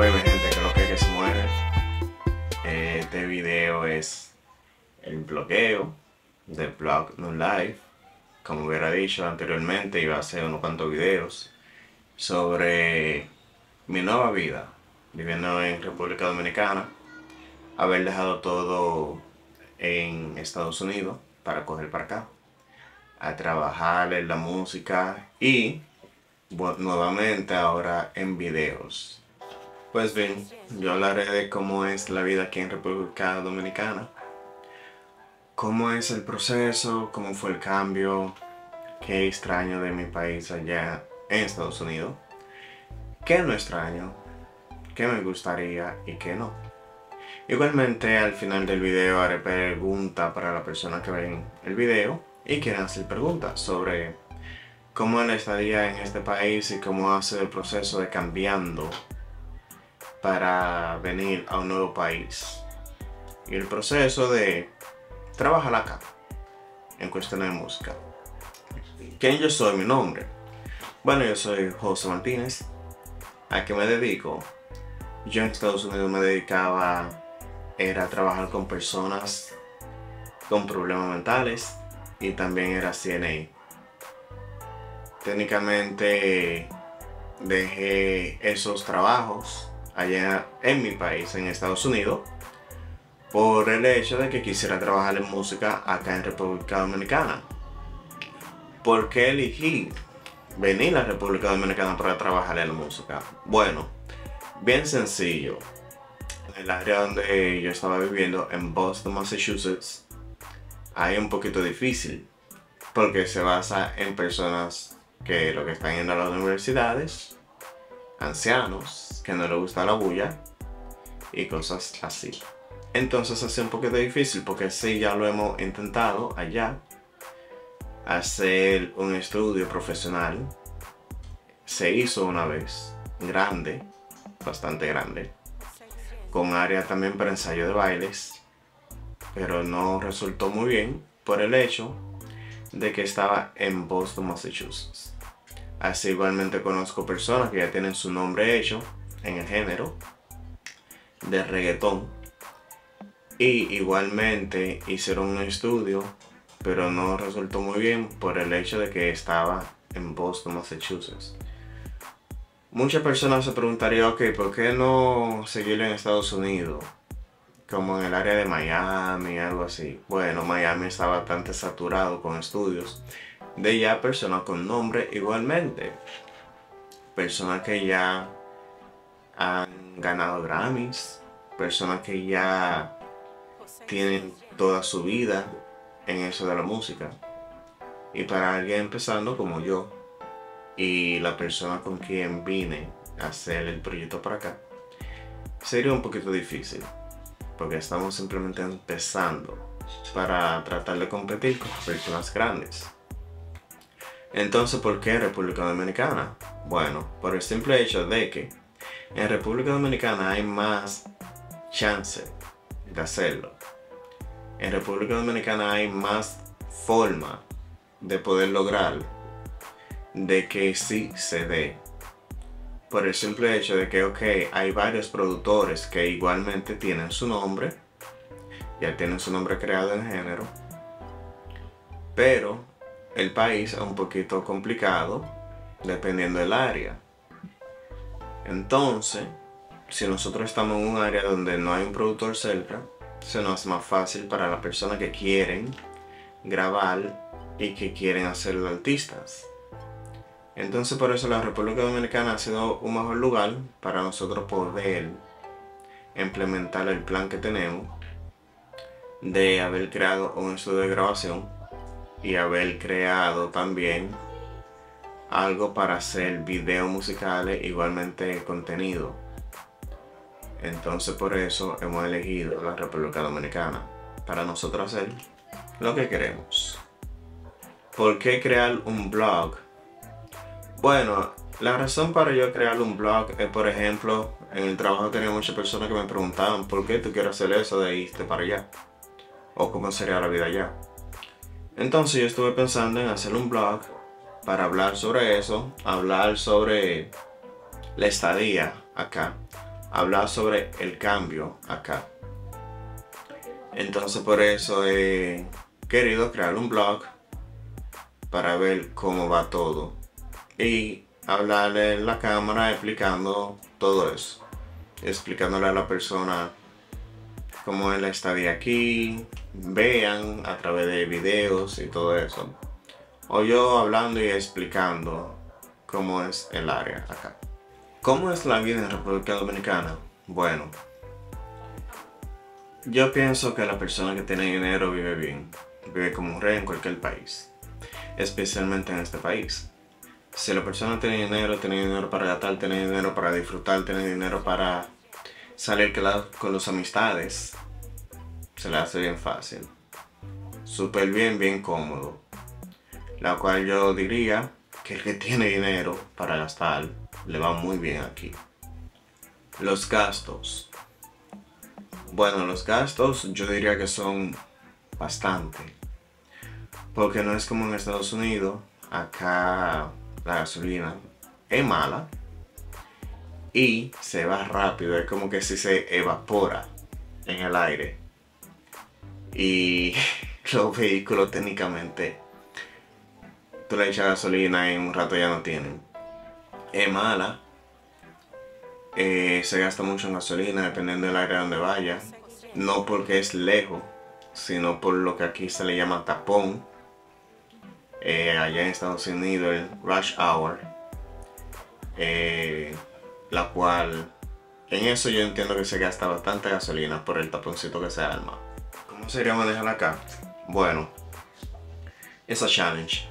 Pues mi gente, creo que que se muere. Eh, este video es el bloqueo del blog No Live. Como hubiera dicho anteriormente, iba a hacer unos cuantos videos sobre mi nueva vida viviendo en República Dominicana, haber dejado todo en Estados Unidos para coger para acá, a trabajar en la música y bueno, nuevamente ahora en videos. Pues bien, yo hablaré de cómo es la vida aquí en República Dominicana, cómo es el proceso, cómo fue el cambio, qué extraño de mi país allá en Estados Unidos, qué no extraño, qué me gustaría y qué no. Igualmente al final del video haré preguntas para la persona que ven el video y quieran hacer preguntas sobre cómo es la estadía en este país y cómo hace el proceso de cambiando para venir a un nuevo país. Y el proceso de trabajar acá, en cuestión de música. ¿Quién yo soy? Mi nombre. Bueno, yo soy José Martínez. ¿A qué me dedico? Yo en Estados Unidos me dedicaba era trabajar con personas con problemas mentales y también era CNA. Técnicamente dejé esos trabajos allá en mi país, en Estados Unidos, por el hecho de que quisiera trabajar en música acá en República Dominicana. ¿Por qué elegí venir a República Dominicana para trabajar en la música? Bueno, bien sencillo. En el área donde yo estaba viviendo, en Boston, Massachusetts, hay un poquito difícil porque se basa en personas que lo que están yendo a las universidades ancianos que no les gusta la bulla y cosas así. Entonces hace un poquito difícil porque sí ya lo hemos intentado allá hacer un estudio profesional. Se hizo una vez, grande, bastante grande, con área también para ensayo de bailes, pero no resultó muy bien por el hecho de que estaba en Boston, Massachusetts. Así igualmente conozco personas que ya tienen su nombre hecho en el género de reggaetón. Y igualmente hicieron un estudio, pero no resultó muy bien por el hecho de que estaba en Boston, Massachusetts. Muchas personas se preguntarían, ok, ¿por qué no seguirlo en Estados Unidos? Como en el área de Miami, algo así. Bueno, Miami está bastante saturado con estudios de ya personas con nombre igualmente. Personas que ya han ganado Grammys, personas que ya tienen toda su vida en eso de la música. Y para alguien empezando como yo y la persona con quien vine a hacer el proyecto para acá, sería un poquito difícil. Porque estamos simplemente empezando para tratar de competir con personas grandes. Entonces, ¿por qué República Dominicana? Bueno, por el simple hecho de que en República Dominicana hay más chance de hacerlo. En República Dominicana hay más forma de poder lograr de que sí se dé. Por el simple hecho de que, ok, hay varios productores que igualmente tienen su nombre, ya tienen su nombre creado en género, pero el país es un poquito complicado dependiendo del área. Entonces, si nosotros estamos en un área donde no hay un productor cerca, se nos hace más fácil para las personas que quieren grabar y que quieren hacerlo artistas. Entonces por eso la República Dominicana ha sido un mejor lugar para nosotros poder implementar el plan que tenemos de haber creado un estudio de grabación y haber creado también algo para hacer videos musicales, igualmente contenido. Entonces por eso hemos elegido la República Dominicana para nosotros hacer lo que queremos. ¿Por qué crear un blog? Bueno, la razón para yo crear un blog es, por ejemplo, en el trabajo tenía muchas personas que me preguntaban ¿por qué tú quieres hacer eso de irte para allá? ¿O cómo sería la vida allá? Entonces yo estuve pensando en hacer un blog para hablar sobre eso, hablar sobre la estadía acá, hablar sobre el cambio acá. Entonces por eso he querido crear un blog para ver cómo va todo y hablarle en la cámara explicando todo eso, explicándole a la persona cómo es la estadía aquí, vean a través de videos y todo eso. O yo hablando y explicando cómo es el área acá. ¿Cómo es la vida en República Dominicana? Bueno, yo pienso que la persona que tiene dinero vive bien, vive como un rey en cualquier país, especialmente en este país. Si la persona tiene dinero, tiene dinero para gastar, tiene dinero para disfrutar, tiene dinero para salir con las amistades, se le hace bien fácil. Súper bien, bien cómodo. La cual yo diría que el que tiene dinero para gastar le va muy bien aquí. Los gastos. Bueno, los gastos yo diría que son bastante. Porque no es como en Estados Unidos. Acá la gasolina es mala. Y se va rápido. Es como que si se evapora en el aire. Y los vehículos técnicamente tú le echas gasolina y en un rato ya no tienen. Es mala. Eh, se gasta mucho en gasolina dependiendo del área donde vaya. No porque es lejos, sino por lo que aquí se le llama tapón. Eh, allá en Estados Unidos el rush hour. Eh, la cual en eso yo entiendo que se gasta bastante gasolina por el taponcito que se arma. ¿Cómo sería manejar acá? Bueno, esa challenge.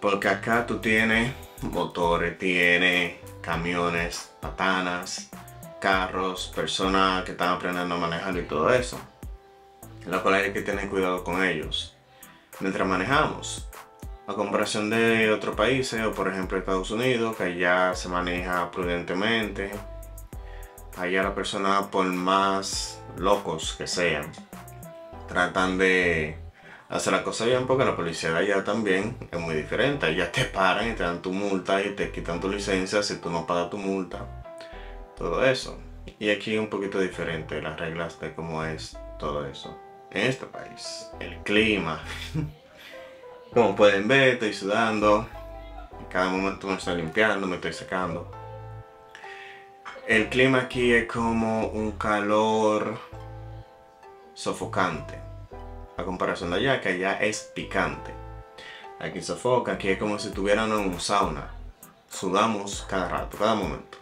Porque acá tú tienes motores, tienes camiones, patanas, carros, personas que están aprendiendo a manejar y todo eso. Lo cual hay que tener cuidado con ellos. Mientras manejamos, a comparación de otros países, o por ejemplo Estados Unidos, que allá se maneja prudentemente, allá las personas, por más locos que sean, tratan de hacer la cosa bien porque la policía de allá también es muy diferente. Allá te paran y te dan tu multa y te quitan tu licencia si tú no pagas tu multa. Todo eso. Y aquí un poquito diferente las reglas de cómo es todo eso en este país. El clima. Como pueden ver, estoy sudando. cada momento me estoy limpiando, me estoy secando. El clima aquí es como un calor sofocante a comparación de allá, que allá es picante. Aquí sofoca, aquí es como si estuvieran en un sauna. Sudamos cada rato, cada momento.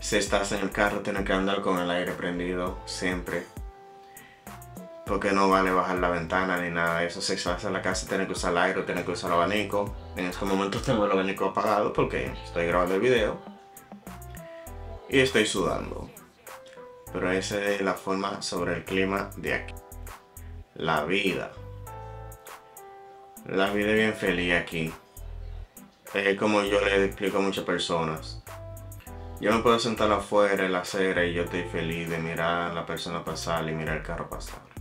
Si estás en el carro, tienes que andar con el aire prendido siempre. Porque no vale bajar la ventana ni nada de eso. Si estás en la casa, tienes que usar el aire, tienes que usar el abanico. En este momento tengo el abanico apagado porque estoy grabando el video. Y estoy sudando. Pero esa es la forma sobre el clima de aquí la vida. La vida es bien feliz aquí. Es como yo le explico a muchas personas. Yo me puedo sentar afuera en la acera y yo estoy feliz de mirar a la persona pasar y mirar el carro pasar.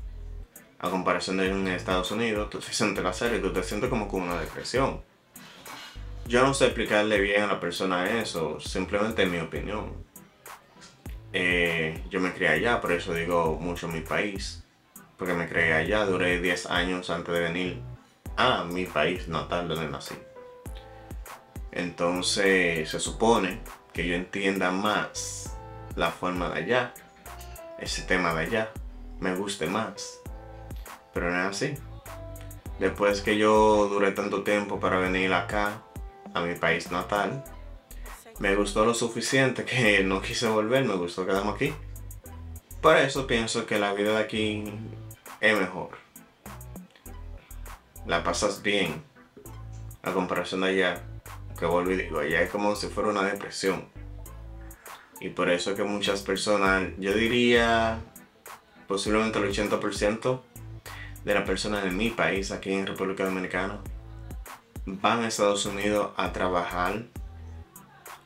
A comparación de en Estados Unidos, tú te sientes en la y tú te sientes como con una depresión. Yo no sé explicarle bien a la persona eso, simplemente en mi opinión. Eh, yo me crié allá, por eso digo mucho mi país porque me creé allá, duré 10 años antes de venir a mi país natal donde nací. Entonces se supone que yo entienda más la forma de allá, ese tema de allá, me guste más. Pero no es así. Después que yo duré tanto tiempo para venir acá, a mi país natal, me gustó lo suficiente que no quise volver, me gustó quedarme aquí. Por eso pienso que la vida de aquí es mejor. La pasas bien. A comparación de allá, que vuelvo y digo, allá es como si fuera una depresión. Y por eso que muchas personas, yo diría posiblemente el 80% de las personas de mi país, aquí en República Dominicana, van a Estados Unidos a trabajar,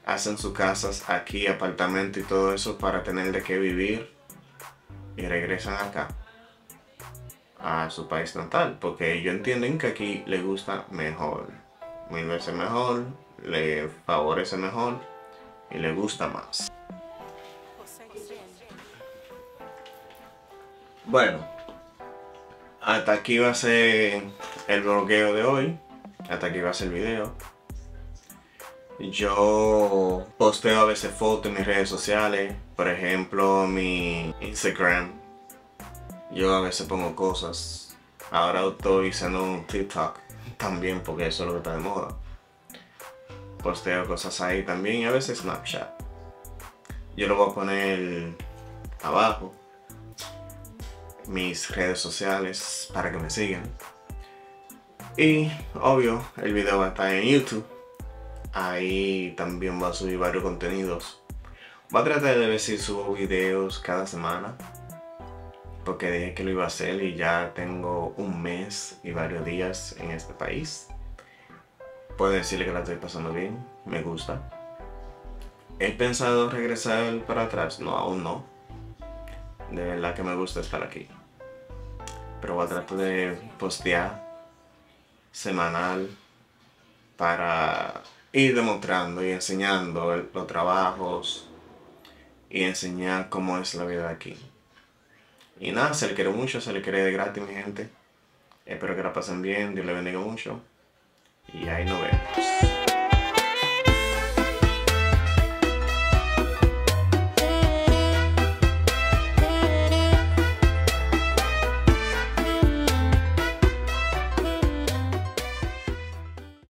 hacen sus casas aquí, apartamento y todo eso para tener de qué vivir y regresan acá a su país natal, porque ellos entienden que aquí le gusta mejor, mil veces mejor, le favorece mejor y le gusta más. Bueno, hasta aquí va a ser el bloqueo de hoy. Hasta aquí va a ser el video. Yo posteo a veces fotos en mis redes sociales. Por ejemplo, mi Instagram. Yo a veces pongo cosas. Ahora estoy usando un TikTok también porque eso es lo que está de moda. Posteo cosas ahí también y a veces Snapchat. Yo lo voy a poner abajo mis redes sociales para que me sigan. Y obvio, el video va a estar en YouTube. Ahí también va a subir varios contenidos. Voy a tratar de ver si subo videos cada semana. Porque dije que lo iba a hacer y ya tengo un mes y varios días en este país. Puedo decirle que la estoy pasando bien, me gusta. ¿He pensado regresar para atrás? No, aún no. De verdad que me gusta estar aquí. Pero voy a tratar de postear semanal para ir demostrando y enseñando los trabajos y enseñar cómo es la vida aquí. Y nada, se le quiere mucho, se le quiere de gratis, mi gente. Espero que la pasen bien, Dios le bendiga mucho. Y ahí nos vemos.